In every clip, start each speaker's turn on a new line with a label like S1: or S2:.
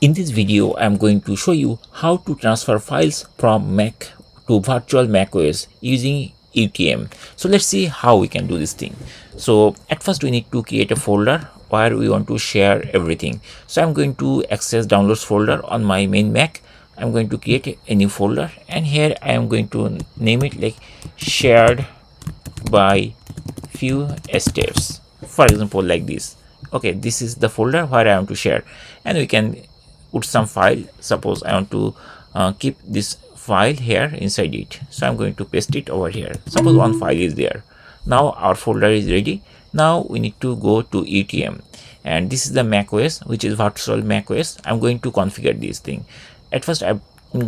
S1: In this video, I am going to show you how to transfer files from Mac to virtual Mac OS using UTM. So let's see how we can do this thing. So at first we need to create a folder where we want to share everything. So I'm going to access downloads folder on my main Mac. I'm going to create a new folder and here I am going to name it like shared by few steps for example like this okay this is the folder where i want to share. And we can put some file. Suppose i want to uh, keep this file here inside it. So i'm going to paste it over here. Suppose one file is there. Now our folder is ready. Now we need to go to UTM and this is the mac os which is virtual mac os i'm going to configure this thing. At first i'm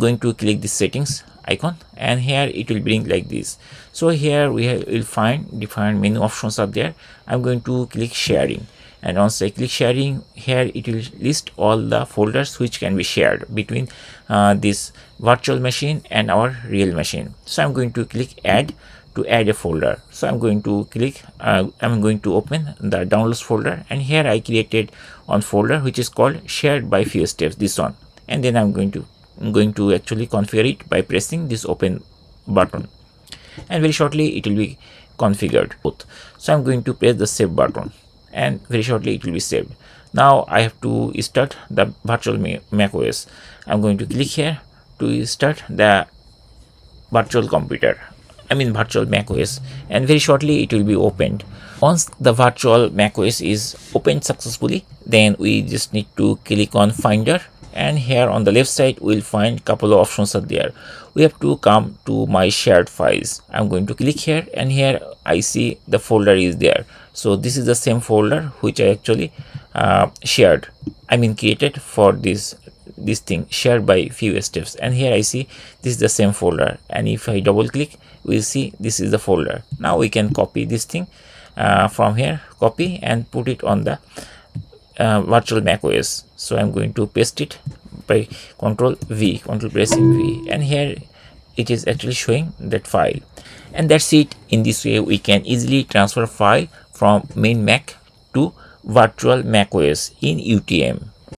S1: going to click the settings icon. And here it will bring like this. So here we will find different menu options are there. I'm going to click sharing and once I click sharing here it will list all the folders which can be shared between uh, this virtual machine and our real machine. So I'm going to click add to add a folder. So I'm going to click uh, I'm going to open the downloads folder and here I created one folder which is called shared by few steps this one. And then I'm going to I'm going to actually configure it by pressing this open button. And very shortly it will be configured both. So I'm going to press the save button and very shortly it will be saved. Now i have to start the virtual mac os i'm going to click here to start the virtual computer i mean virtual mac os and very shortly it will be opened. Once the virtual mac os is opened successfully then we just need to click on finder and here on the left side we'll find a couple of options are there. We have to come to my shared files. I'm going to click here and here i see the folder is there. So this is the same folder which i actually uh, shared i mean created for this this thing shared by few steps. And here i see this is the same folder. And if i double click we'll see this is the folder. Now we can copy this thing uh, from here copy and put it on the uh, virtual mac os so i'm going to paste it by control v control pressing v. And here it is actually showing that file. And that's it. In this way we can easily transfer file from main mac to virtual mac os in utm